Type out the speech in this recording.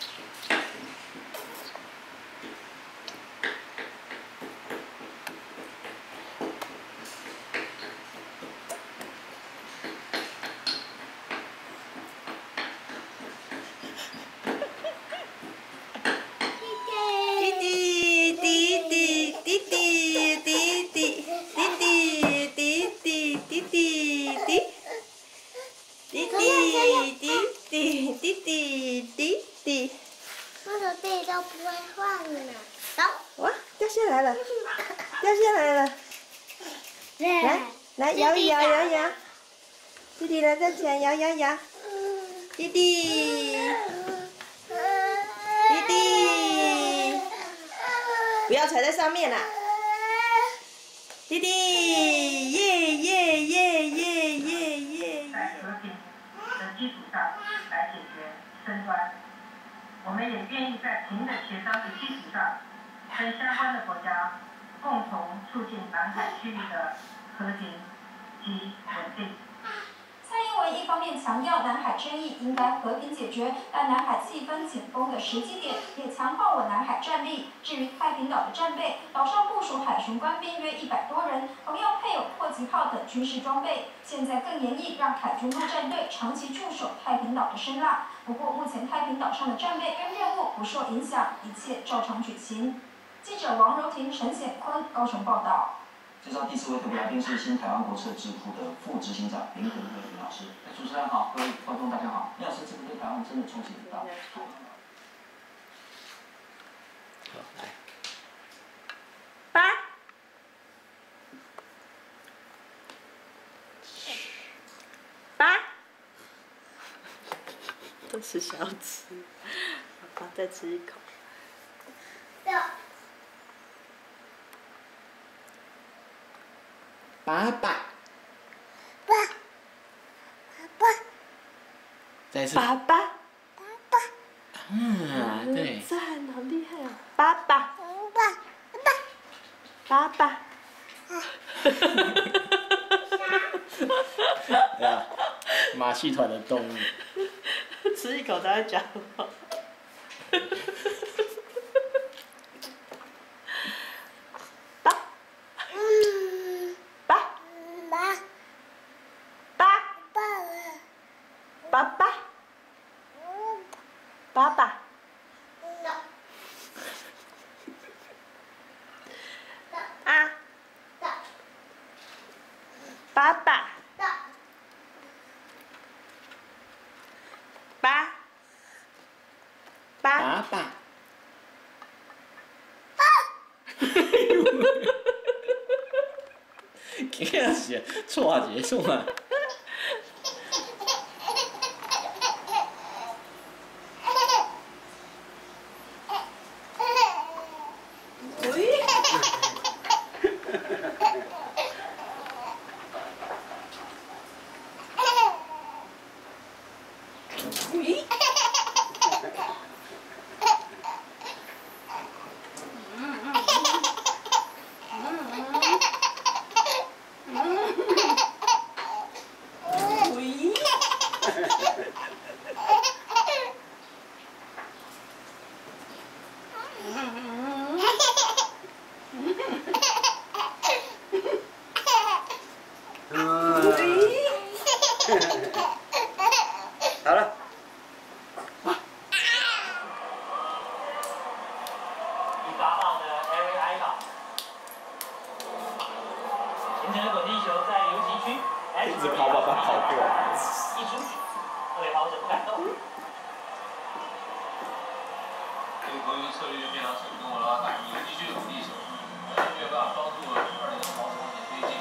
ちょっと待って。不会换呢，走！哇，掉下来了，掉下来了！来，来摇一摇，摇一摇，弟弟来站起来，摇摇摇，弟弟，弟弟，不要踩在上面了，弟弟，耶耶耶耶耶耶！在和平的基础上来解决争端。我们也愿意在平等协商的基础上，跟相关的国家共同促进南海区域的和平及稳定。蔡英文一方面强调南海争议应该和平解决，但南海气氛紧绷的时机点也强化我南海战力。至于太平岛的战备，岛上部署海巡官兵约一百多人，同样配有迫击炮等军事装备。现在更严厉，让海军陆战队长期驻守太平岛的声浪。不过目前太平岛上的战备跟任务不受影响，一切照常举行。记者王柔婷、陈显坤高雄报道。介绍第四位特别来宾是新台湾国策智库的副执行长林德和林老师。主持人好，各位观众大家好。林老师，这个对台湾真的冲击很大。好，来。八。八。都是小吃，好吧再吃一口。爸爸，爸，爸，再次。爸爸，爸爸，嗯，对。赞，好厉害哦！爸爸，爸爸，爸爸。哈哈对啊，马戏团的动物。吃一口才会讲话。爸爸，爸爸，啊，爸爸，爸，爸。爸，惊死，错一个错啊！好了。第八号的 AI 岛，形成的滚地球在游击区，一直跑跑跑跑过来，一出去，各位跑者不敢动。这个防御策略就变成成功了，打游击区的滚地球，没有办法帮助二垒的跑者往前推进，